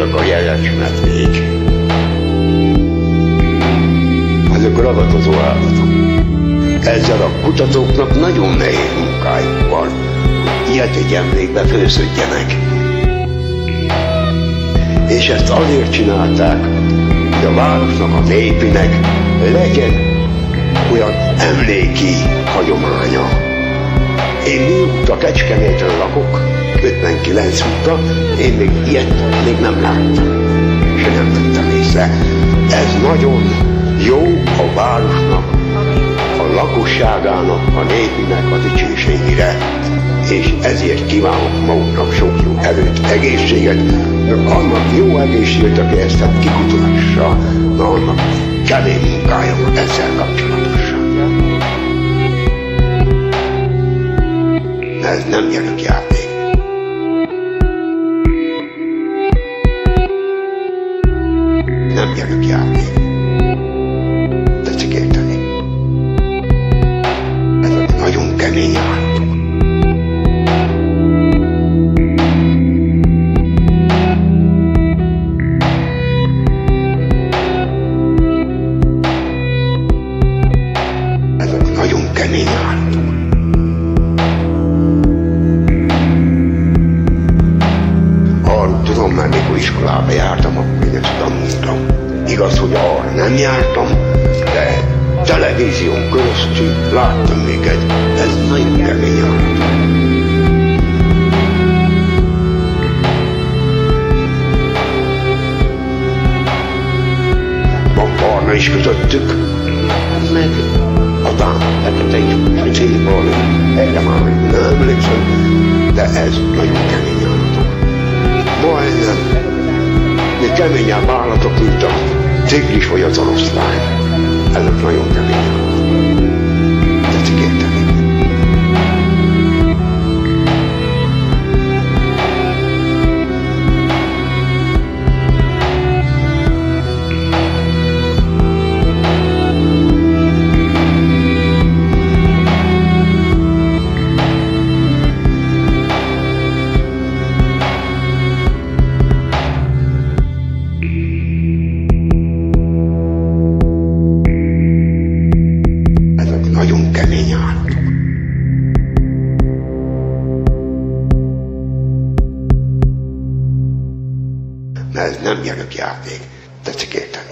csak a jelesmet vég. Ezek ragadozó állatok. Ezzel a kutatóknak nagyon nehéz munkájuk van. Ilyet egy emlékbe főződjenek. És ezt azért csinálták, hogy a városnak, a népinek legyen olyan emléki hagyománya. Én mióta Kecskeméten lakok, 59 óta, én még ilyet még nem láttam, és nem vettem észre. Ez nagyon jó a városnak, a lakosságának, a népinek a dicsőségére, és ezért kívánok maguknak sok jó erőt, egészséget, annak jó egészséget, aki ezt kikutassa, na annak kemény munkája ezzel kapcsolatosan. Ez nem gyerek játék. Nem gyerek játék. Tetszik érteni? Ezek nagyon kemény állatok. Ezek nagyon kemény állatok. Tudom, mert mikor iskolába jártam, akkor ezt tanultam. Igaz, hogy arra nem jártam, de televízión keresztül láttam egy, ez nagyon kemény állat. Van barna is közöttük, meg a dám, fekete is, barna, erre már nem emlékszem, de ez nagyon még keményebb állatok, mint a tigris vagy az oroszlány. Ezek nagyon kemény kemény állatok. Mert ez nem gyerekjáték. Tetszik érteni?